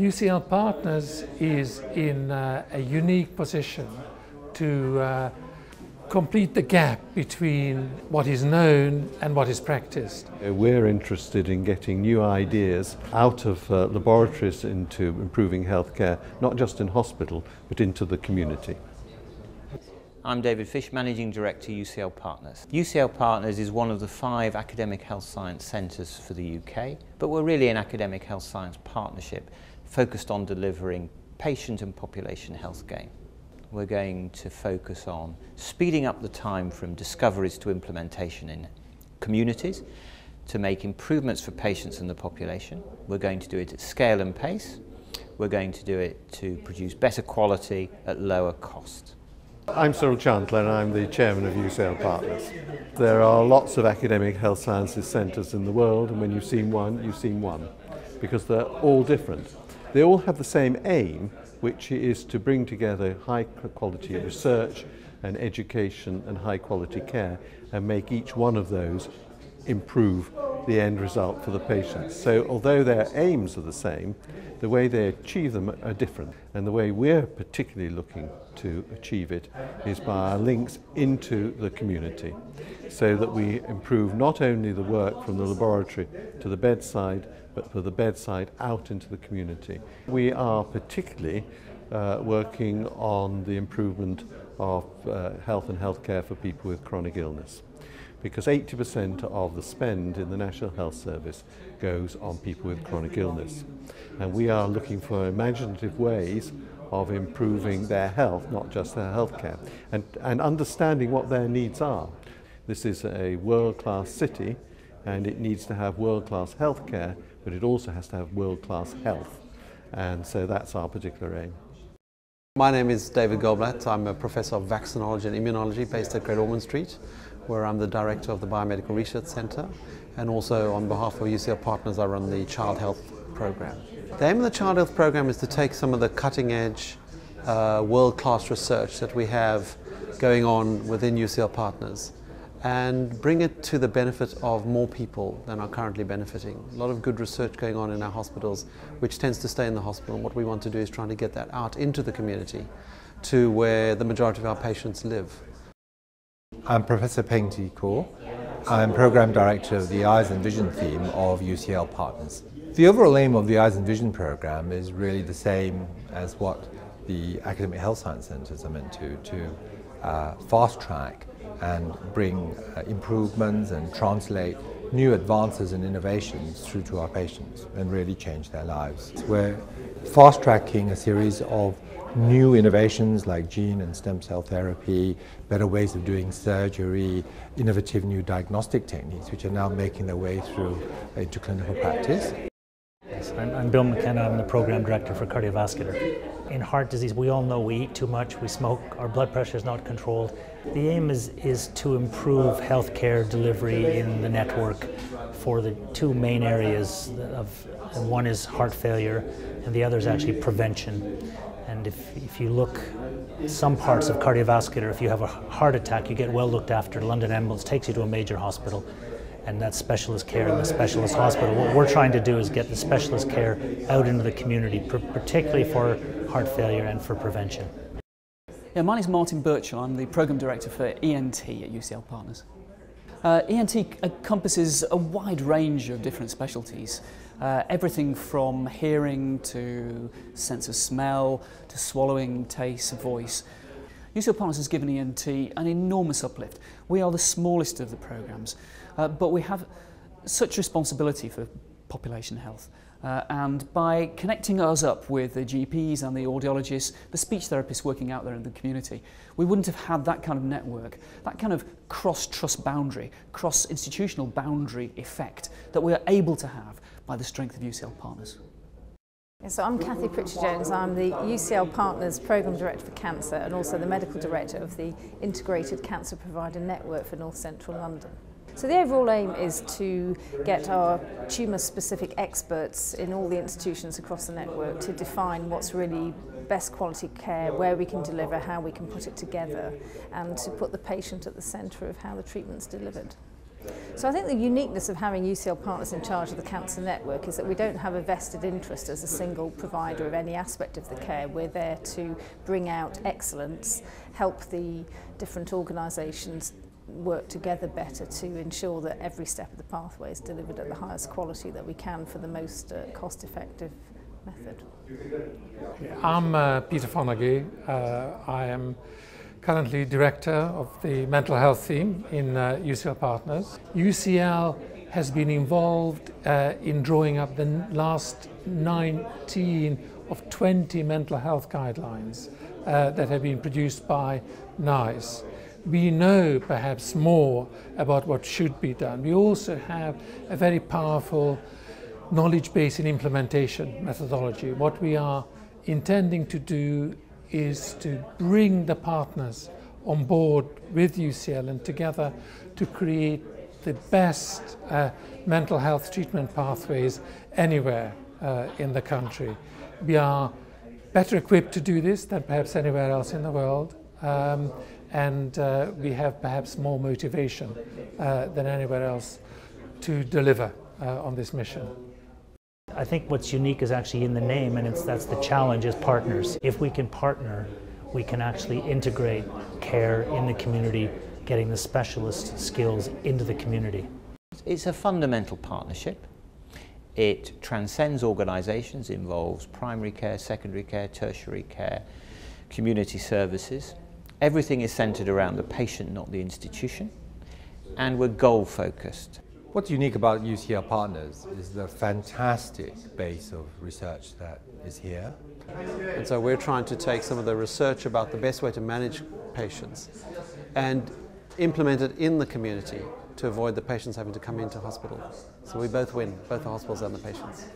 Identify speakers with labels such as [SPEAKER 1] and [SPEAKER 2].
[SPEAKER 1] UCL Partners is in uh, a unique position to uh, complete the gap between what is known and what is practiced.
[SPEAKER 2] We're interested in getting new ideas out of uh, laboratories into improving healthcare, not just in hospital, but into the community.
[SPEAKER 3] I'm David Fish, Managing Director UCL Partners. UCL Partners is one of the five academic health science centres for the UK, but we're really an academic health science partnership focused on delivering patient and population health gain we're going to focus on speeding up the time from discoveries to implementation in communities to make improvements for patients and the population. We're going to do it at scale and pace. We're going to do it to produce better quality at lower cost.
[SPEAKER 2] I'm Cyril Chantler and I'm the chairman of UCL Partners. There are lots of academic health sciences centres in the world and when you've seen one, you've seen one because they're all different. They all have the same aim which is to bring together high quality research and education and high quality care and make each one of those improve the end result for the patients. So although their aims are the same, the way they achieve them are different. And the way we're particularly looking to achieve it is by our links into the community so that we improve not only the work from the laboratory to the bedside, but for the bedside out into the community. We are particularly uh, working on the improvement of uh, health and healthcare for people with chronic illness because 80% of the spend in the National Health Service goes on people with chronic illness. And we are looking for imaginative ways of improving their health, not just their healthcare, and, and understanding what their needs are. This is a world-class city and it needs to have world-class healthcare, but it also has to have world-class health. And so that's our particular aim.
[SPEAKER 4] My name is David Goldblatt. I'm a professor of vaccinology and immunology based at Great Ormond Street, where I'm the director of the Biomedical Research Centre. And also on behalf of UCL Partners, I run the Child Health Program. The aim of the Child Health Program is to take some of the cutting edge, uh, world-class research that we have going on within UCL Partners and bring it to the benefit of more people than are currently benefiting. A lot of good research going on in our hospitals, which tends to stay in the hospital. And what we want to do is trying to get that out into the community to where the majority of our patients live.
[SPEAKER 5] I'm Professor Peng Khaw. I'm Program Director of the Eyes and Vision theme of UCL Partners. The overall aim of the Eyes and Vision program is really the same as what the academic health science centres are meant to, to uh, fast track and bring uh, improvements and translate new advances and innovations through to our patients and really change their lives. We're fast tracking a series of new innovations like gene and stem cell therapy, better ways of doing surgery, innovative new diagnostic techniques which are now making their way through into clinical practice.
[SPEAKER 6] Yes, I'm, I'm Bill McKenna, I'm the program director for cardiovascular in heart disease, we all know we eat too much, we smoke, our blood pressure is not controlled. The aim is, is to improve healthcare delivery in the network for the two main areas of one is heart failure and the other is actually prevention. And if, if you look some parts of cardiovascular, if you have a heart attack, you get well looked after. London Ambulance takes you to a major hospital and that's specialist care in the specialist hospital. What we're trying to do is get the specialist care out into the community, particularly for heart failure and for prevention.
[SPEAKER 7] Yeah, my name is Martin Birchall. I'm the Programme Director for ENT at UCL Partners. Uh, ENT encompasses a wide range of different specialties. Uh, everything from hearing to sense of smell to swallowing, taste, voice. UCL Partners has given ENT an enormous uplift. We are the smallest of the programmes, Uh, but we have such responsibility for population health. Uh, and by connecting us up with the GPs and the audiologists, the speech therapists working out there in the community, we wouldn't have had that kind of network, that kind of cross-trust boundary, cross-institutional boundary effect that we are able to have by the strength of UCL Partners.
[SPEAKER 8] So I'm Kathy Pritchard-Jones, I'm the UCL Partners Programme Director for Cancer and also the Medical Director of the Integrated Cancer Provider Network for North Central London. So the overall aim is to get our tumour-specific experts in all the institutions across the network to define what's really best quality care, where we can deliver, how we can put it together, and to put the patient at the centre of how the treatment's delivered. So I think the uniqueness of having UCL partners in charge of the cancer network is that we don't have a vested interest as a single provider of any aspect of the care. We're there to bring out excellence, help the different organisations work together better to ensure that every step of the pathway is delivered at the highest quality that we can for the most uh, cost effective method.
[SPEAKER 1] I'm uh, Peter Fonagy. Uh, I am currently director of the mental health team in uh, UCL Partners. UCL has been involved uh, in drawing up the last 19 of 20 mental health guidelines uh, that have been produced by NICE. We know perhaps more about what should be done. We also have a very powerful knowledge base in implementation methodology. What we are intending to do is to bring the partners on board with UCL and together to create the best uh, mental health treatment pathways anywhere uh, in the country. We are better equipped to do this than perhaps anywhere else in the world. Um, and uh, we have perhaps more motivation uh, than anywhere else to deliver uh, on this mission.
[SPEAKER 6] I think what's unique is actually in the name, and it's that's the challenge as partners. If we can partner, we can actually integrate care in the community, getting the specialist skills into the community.
[SPEAKER 3] It's a fundamental partnership. It transcends organisations, involves primary care, secondary care, tertiary care, community services. Everything is centred around the patient, not the institution. And we're goal focused.
[SPEAKER 5] What's unique about UCL Partners is the fantastic base of research that is here.
[SPEAKER 4] And so we're trying to take some of the research about the best way to manage patients and implement it in the community to avoid the patients having to come into hospital. So we both win, both the hospitals and the patients.